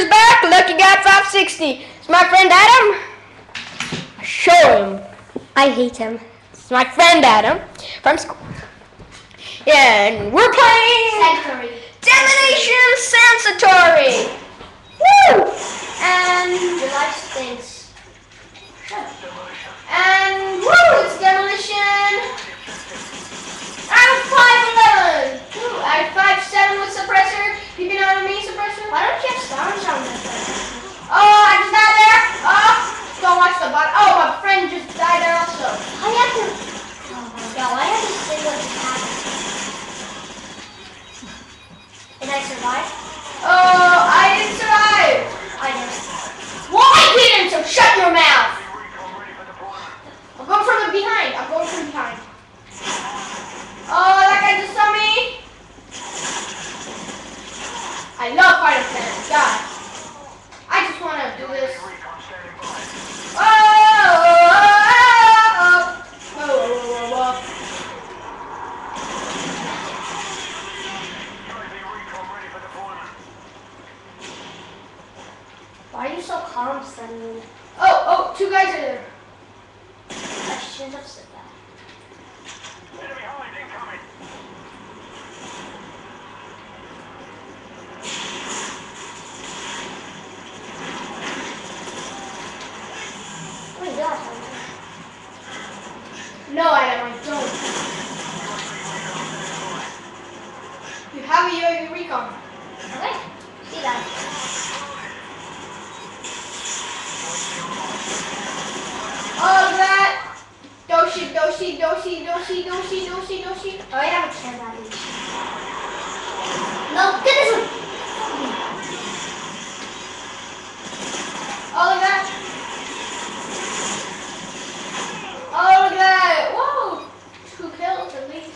is back. Lucky got 560. It's my friend Adam. Show him. I hate him. It's my friend Adam from school. Yeah, and we're playing Sanctuary. Demolition Sanctuary. Woo! And Your life stinks. and woo! It's demolition. I'm five eleven. Woo! I'm five seven with suppressor. You know what I mean, suppressor? Why don't you have sounds on this one? Oh, I just died there. Oh, don't watch the bottom. Oh, my friend just died there also. I have to. Oh my god, I have to say what just happened. And I survived? Oh, I didn't survive. I did. Well, I didn't, so shut your mouth. I'm going from the behind. I'm going from behind. Oh, that guy just saw me. I love fighter planes. God. I just want to do this. Oh, oh, oh, oh, oh, oh, oh. Why are you so calm suddenly? Oh, oh, two guys are there. I shouldn't have said that. Oh my gosh. No, Adam, I don't. You have a UAV recon. Okay. See that. All of that. Doshi, doshi, doshi, doshi, doshi, doshi, doshi. Oh, I have a chair that is. No, get this one. All of that. All of that. Whoa. Two kills at least.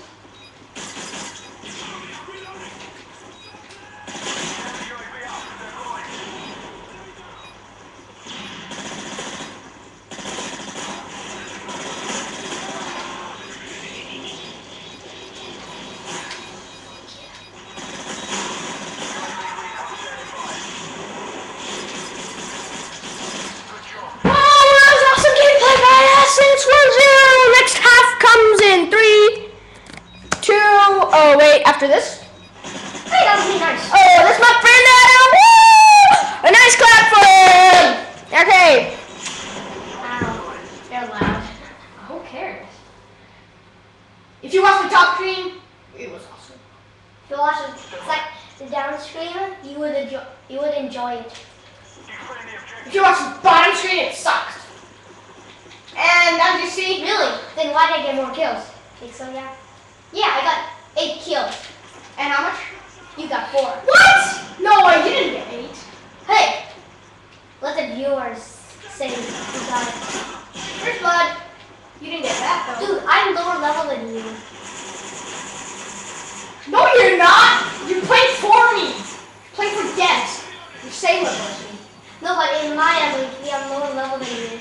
Oh, that was awesome gameplay by Essence 1-0. Next half comes in three, two, oh wait, after this? Hey, that was really nice. Oh, that's my friend Adam. Woo! A nice clap for him. Okay. Wow. They're loud. Who cares? If you watch the top screen, it was awesome. If you watch it, it's like the down screen, you would enjoy, you would enjoy it. If you watch the bottom screen, it sucks. And as you see, Really? Then why did I get more kills? Think so, yeah? Yeah, I got eight kills. And how much? You got four. What? No, I didn't get eight. Hey! Let the viewers say who got it. First blood. You didn't get that though. Dude, I'm lower level than you. No, you're not. You're playing for me. You're for death. You're same level as me. No, but in my ability, I'm lower level than you.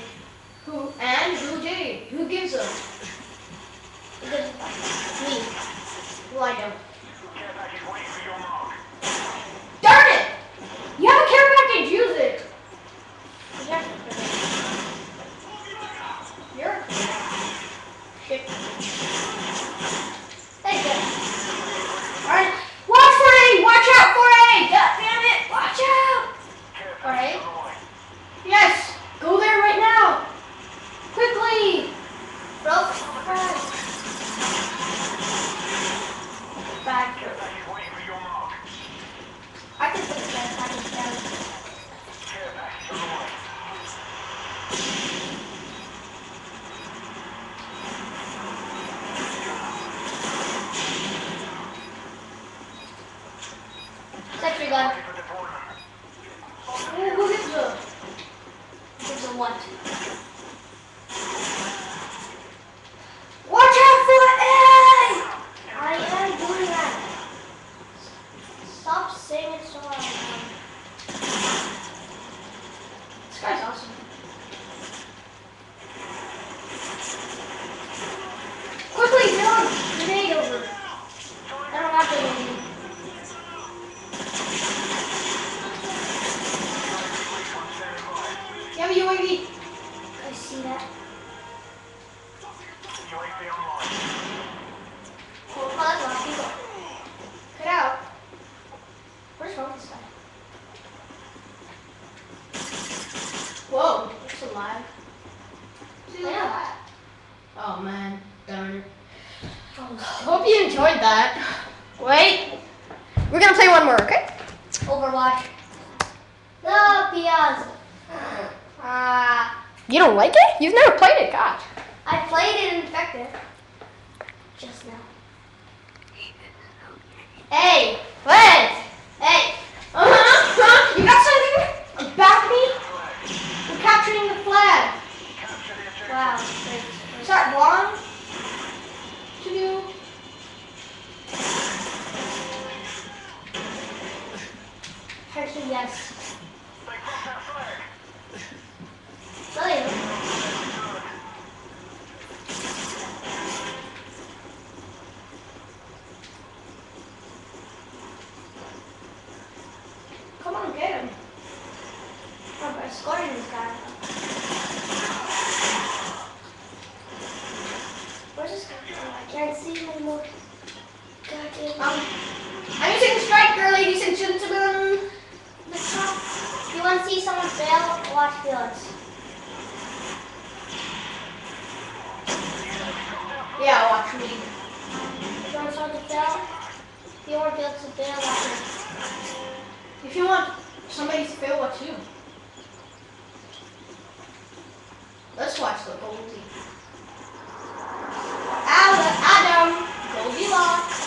Who and who did? Who gives up? Because me. Well, I don't. Darn it! You have a care package. Use it. You're shit. Thank you. Alright. Watch for A! Watch out for A! God damn it! Watch out! Alright. Yes! Go there right now! Quickly! Bro, first. Back. I can put the gas package down. Sentry gun. Who, who gives up? Gives a what? Watch out for A! I am doing that. Stop saying it so loud. This guy's awesome. Quickly, Dylan! Grenade over. Whoa, It's alive. Yeah. Oh man, darn it. Oh, Hope you enjoyed that. Wait. We're gonna play one more, okay? Overwatch. The Piazza. Uh, you don't like it? You've never played it, God. I played it in Infected. Just now. Hey! What? Hey! Oh, uh -huh. you got some If you want somebody to fail, watch you. Let's watch the Goldie. Adam, Goldilocks.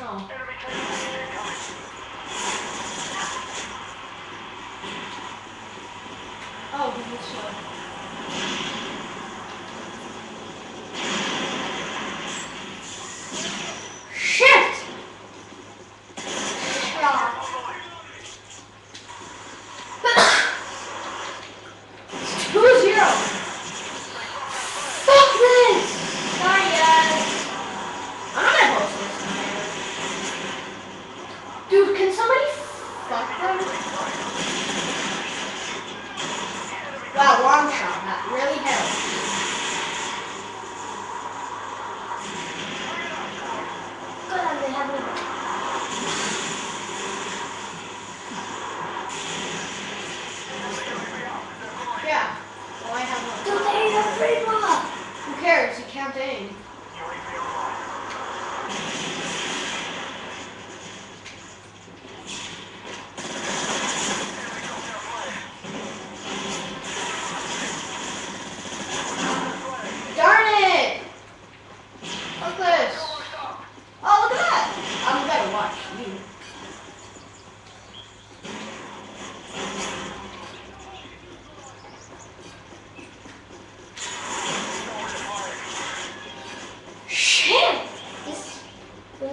No. Can somebody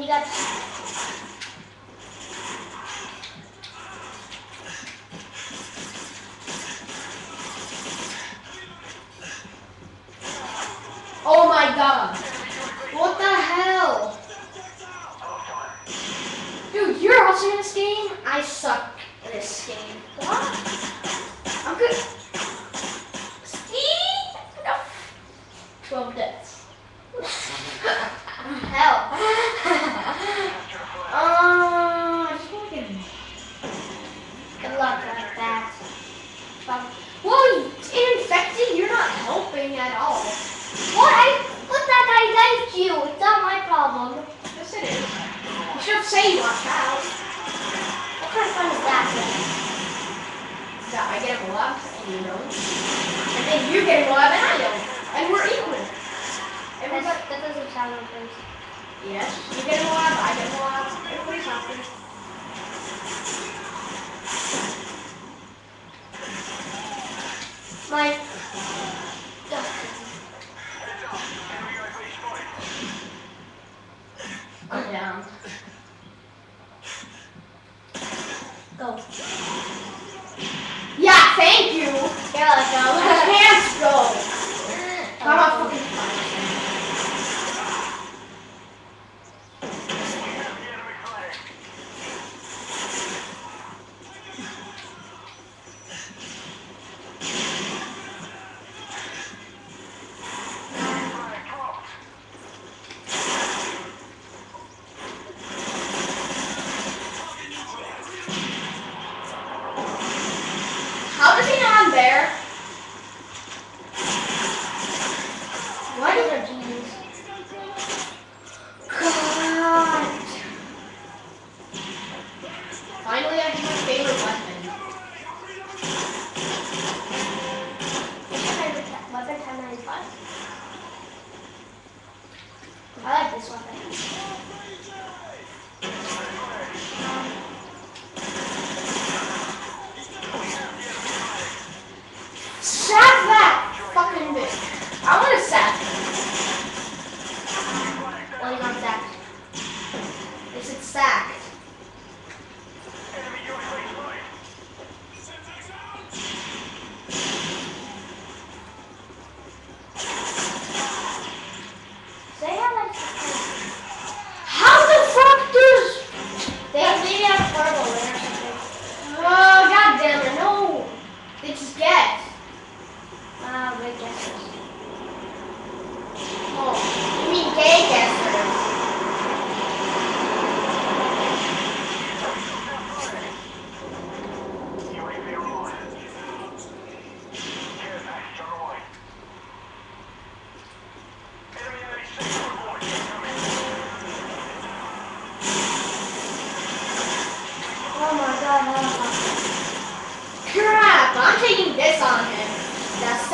that Yes. You can watch, I can watch, everybody's happy. My What is a G? 啊，没见。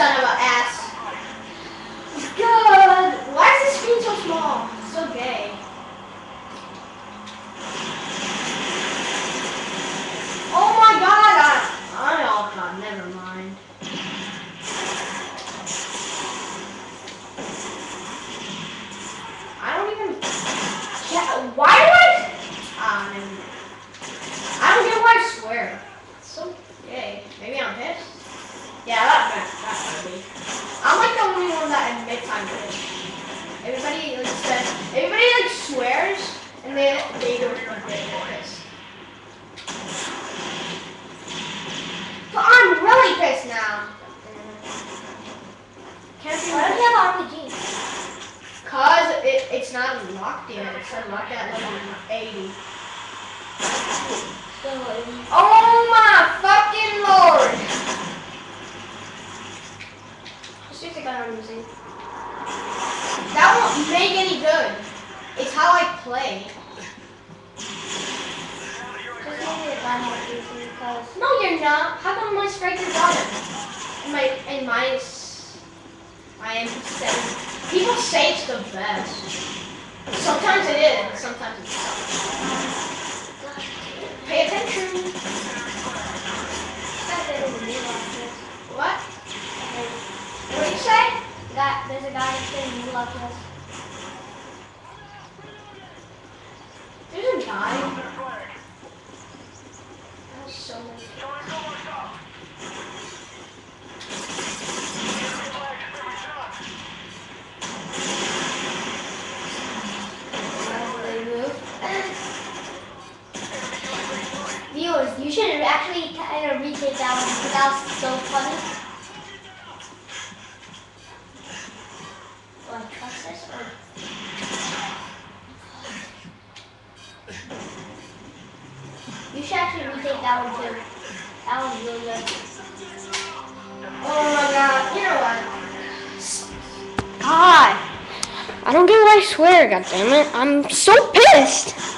son of ass. Good. Why is the screen so small? It's so gay. Oh my god, I, I never mind. I don't even, why I. Ah, I don't get why I swear. It's so gay. Maybe I'm pissed. turn my dinosaur in love this. There's a guy. That's so much. Viewers, you should actually kind of retake that one because that was so funny. You should actually retake that one too. That one's really good. Oh my god, you know what? God! I don't get what I swear, goddammit. I'm so pissed!